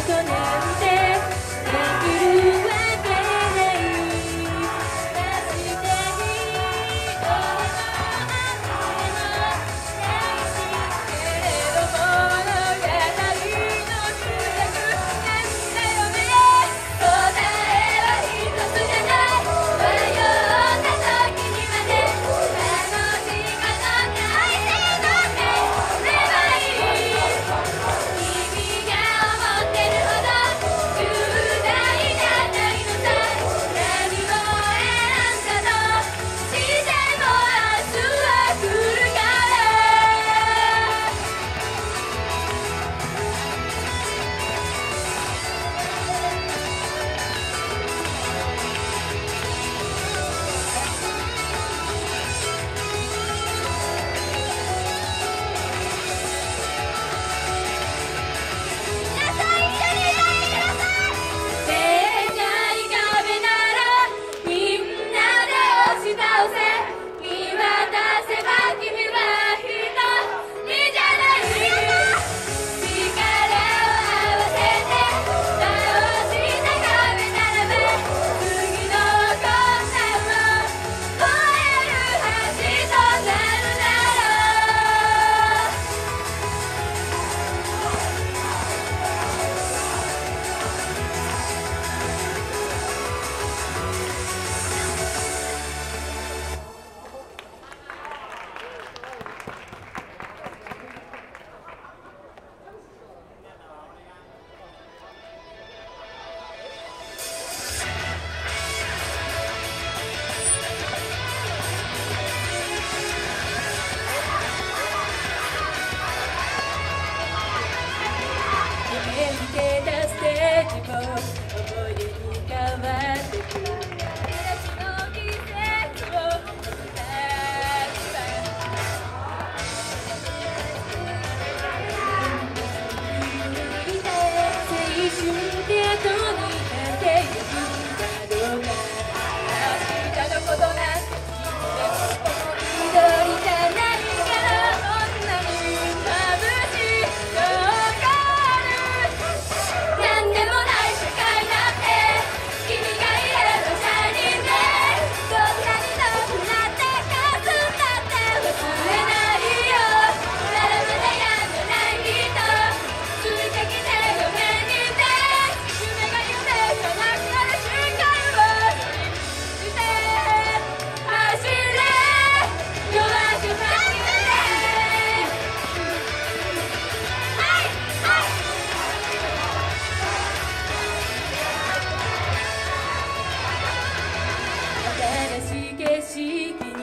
person and し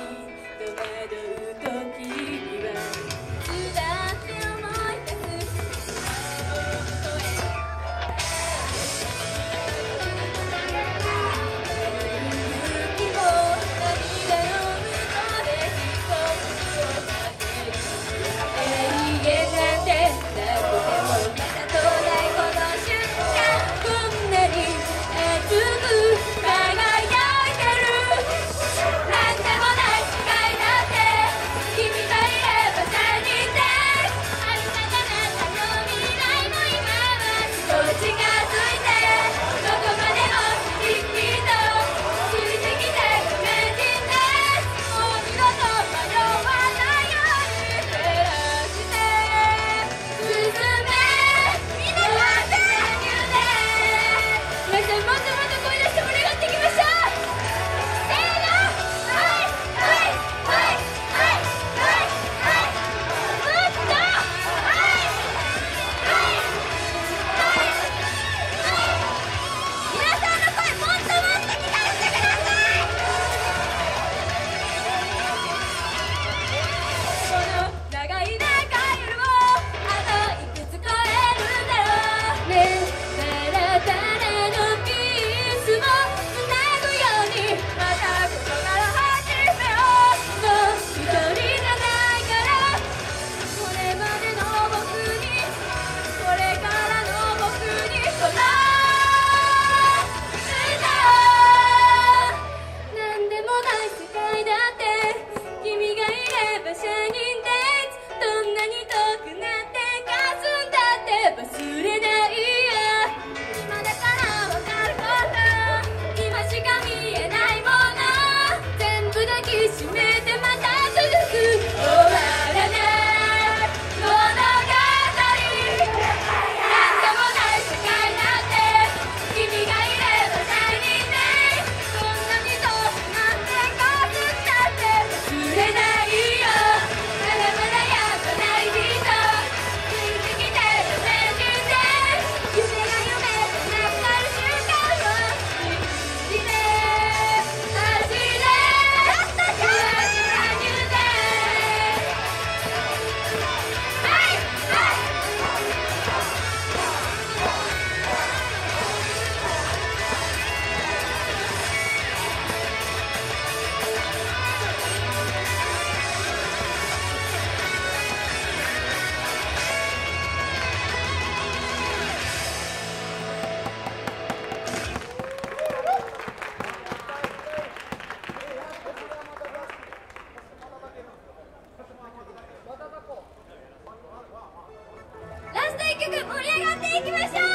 行きましょう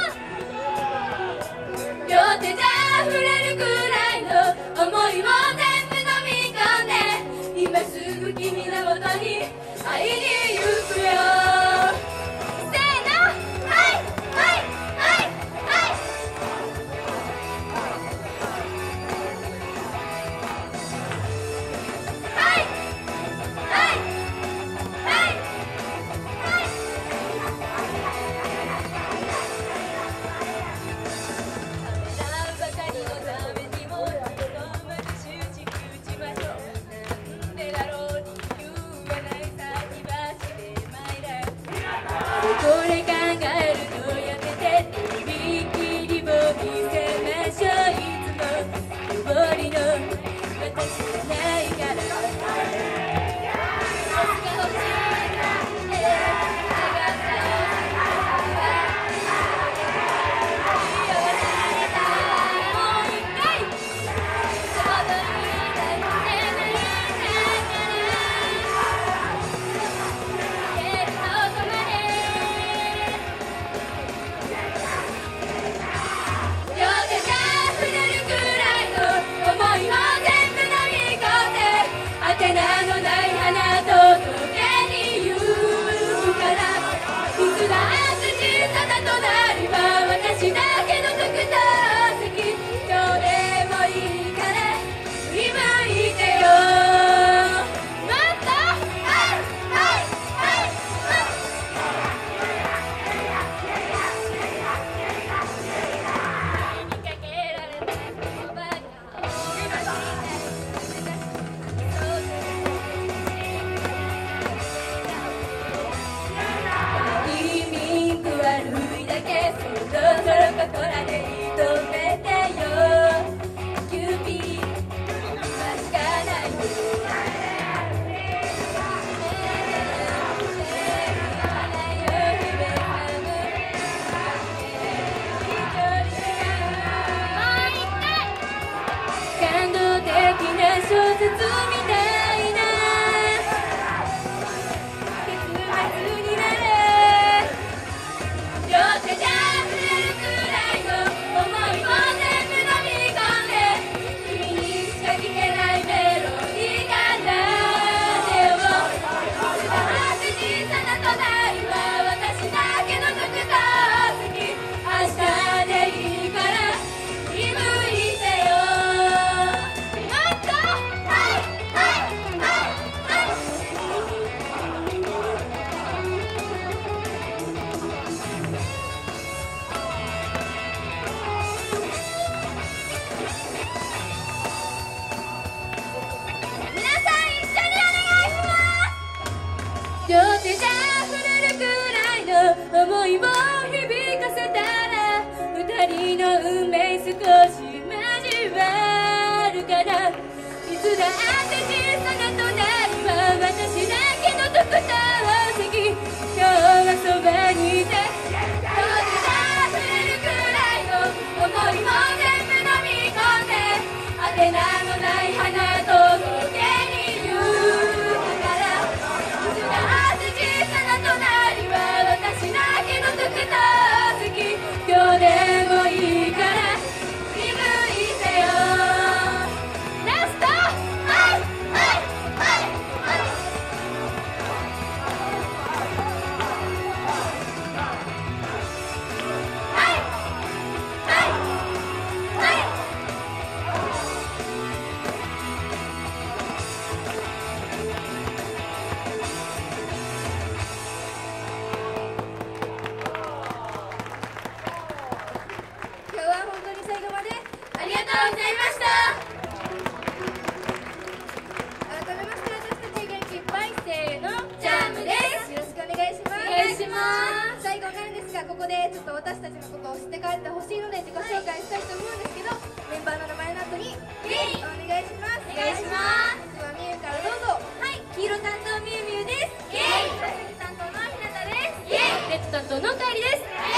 恋を響かせたら二人の運命少し交わるからいつだって小さな隣は私だけの特徴最後か分るんですがここでちょっと私たちのことを知って帰ってほしいので自己紹介したいと思うんですけど、はい、メンバーの名前の後にゲイ。お願いします。お願いします。ではみゆからどうぞはい。黄色担当みゆみゆです。イエイ。担当のひなたです。ゲイ。レッド担当のかえりです。